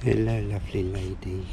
Hello, lovely lady.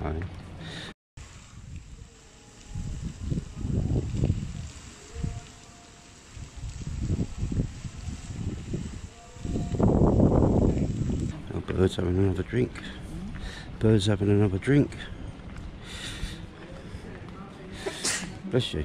Hi. Oh, bird's having another drink. Bird's having another drink. Bless you.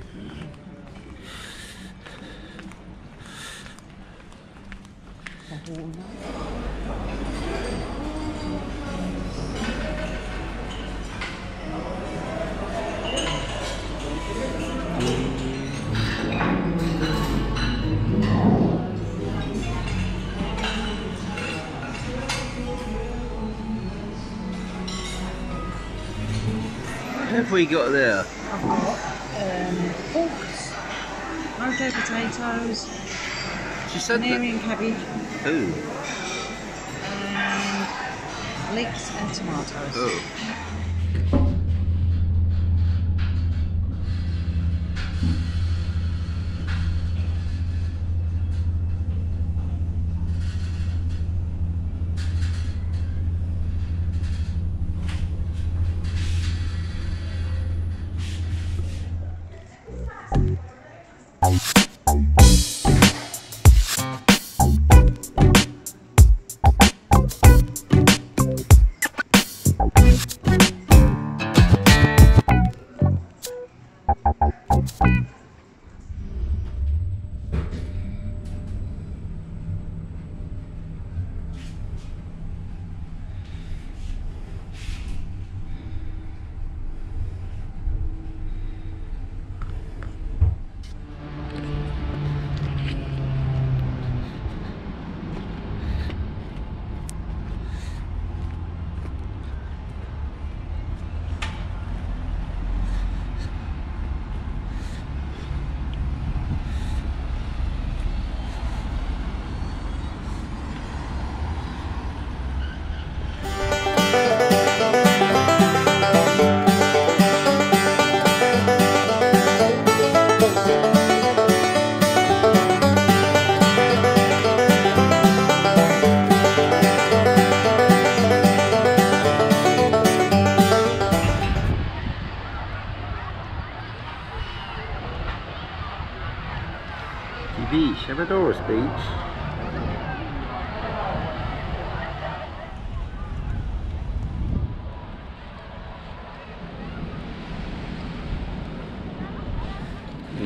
Have we got there? I've got um, forks, mojo potatoes, She said Canarian cabbage, Ooh. and leeks and tomatoes. Oh.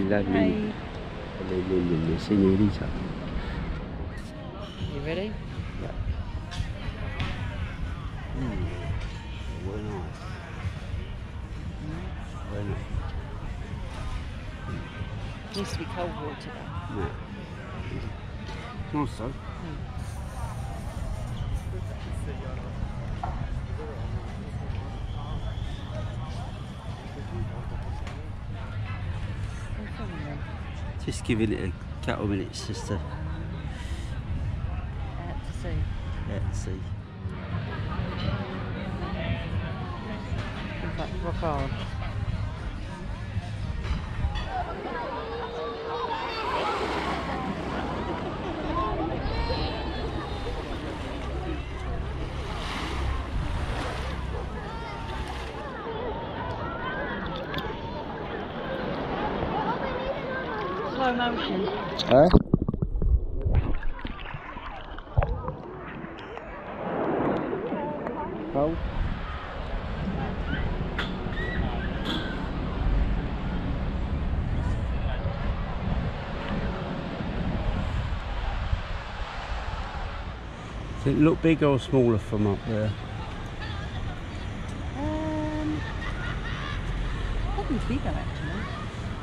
Lovely. Hey, Lovely señorita. you ready? Mm. Very nice. Very nice. Needs to be cold water though. Yeah. Nice though. Oh, come on then. Just giving it a couple of minutes just to Out to sea. see. In fact, rock hard. Slow motion. Eh? Cold? Does it look bigger or smaller from up there? Um, probably bigger actually.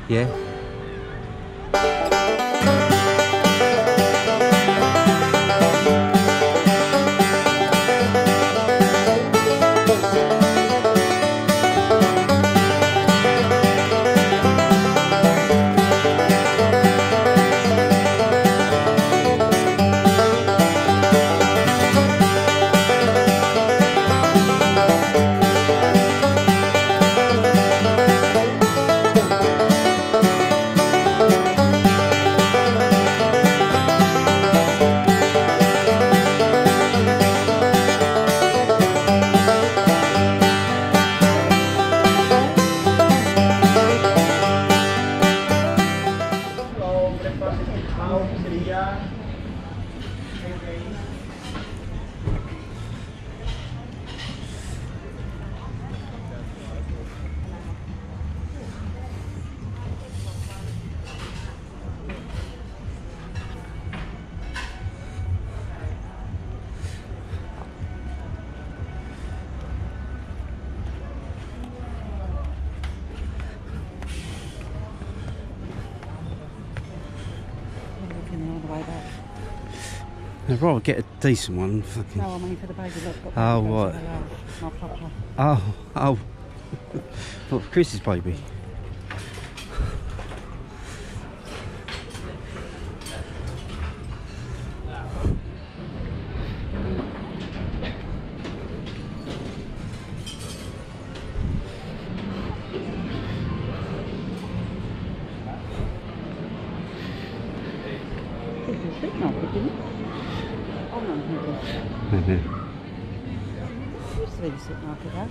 Yeah. I'd rather get a decent one. Fucking. No, I mean for the baby. Look, Oh, what? goes hello. My papa. Oh, oh. Look, Chris's baby. This is a street market, didn't it? Oh no, no, Mhm. it used to be the street market though.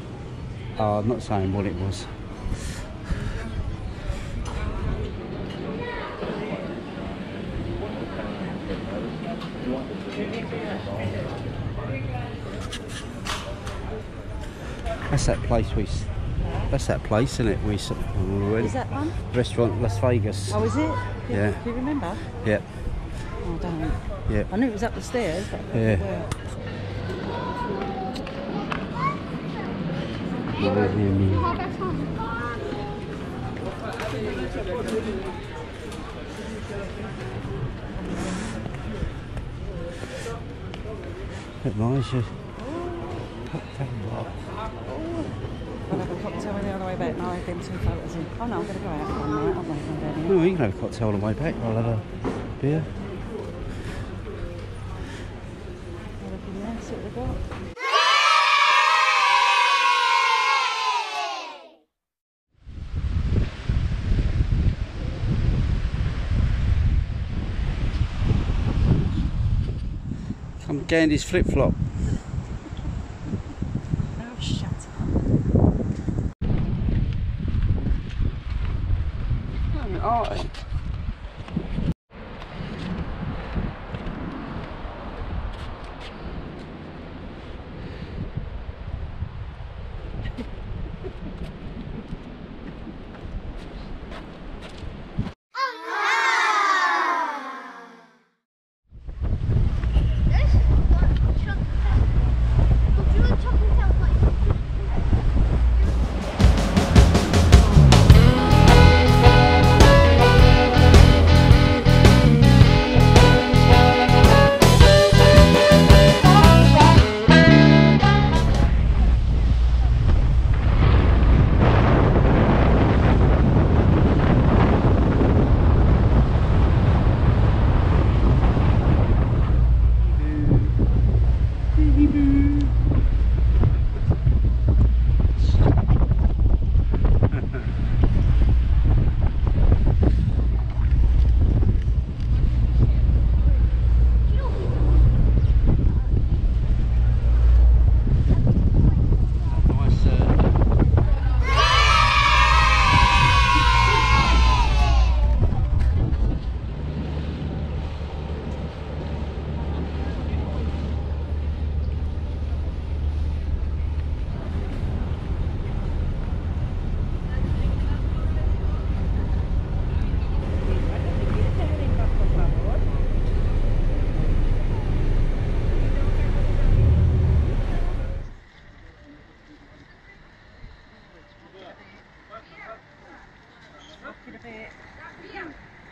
Oh, I'm not saying what it was. That's that place we. That's that place, isn't it? We we went. Is that one? restaurant Las Vegas. Oh, is it? Do- Yeah. Do you remember? Yeah, Oh, don't. Yeah. I knew it was up the stairs, but I don't know Yeah. where. Bit nice. yeah. I'll have a cocktail on the way back I'll have them two photos in. Oh no, I'm going to go out one night, aren't I? I'm down here. No, you can have a cocktail on the way back. I'll have a beer. See what they've got. Come Gandhi's flip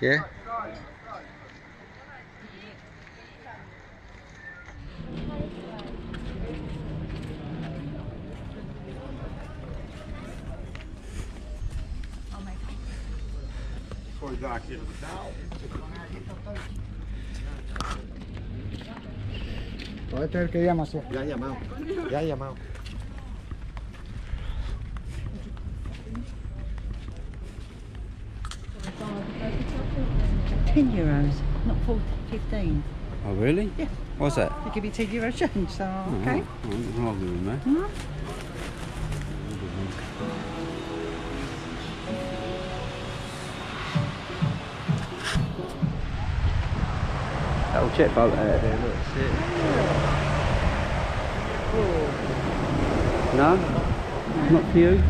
Quer? Foi dar aquilo do que llama, sí. Ya ha llamado. Ya ha llamado. 10 euros, not 40, 15. Oh, really? Yeah. What's that? They give you 2 euro change, so okay. Oh, I'm not doing that. Hmm? That'll check boat out there, look, see it. No? Not for you?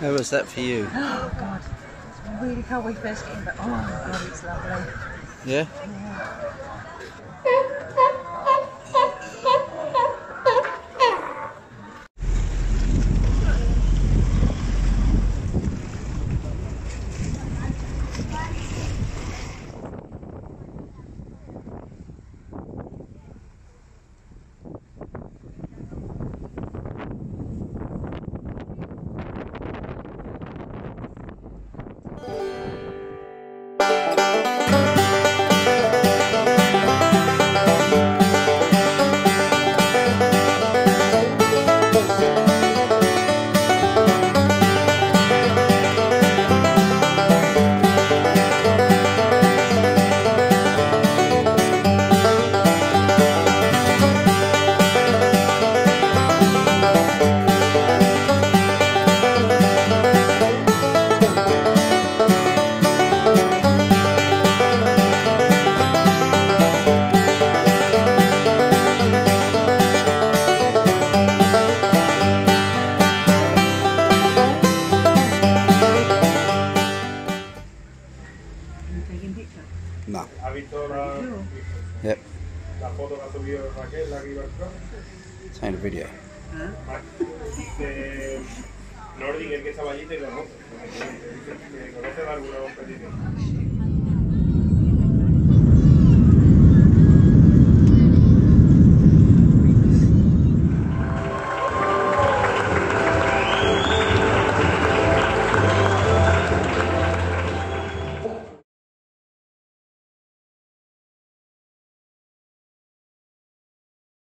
How was that for you? Oh god, it's really cold we first in, but oh my god, it's lovely. Yeah? I'm Riverfront? Taking a video. De Nordic, el que estaba allí, te conoce. Te conoce de alguna competición.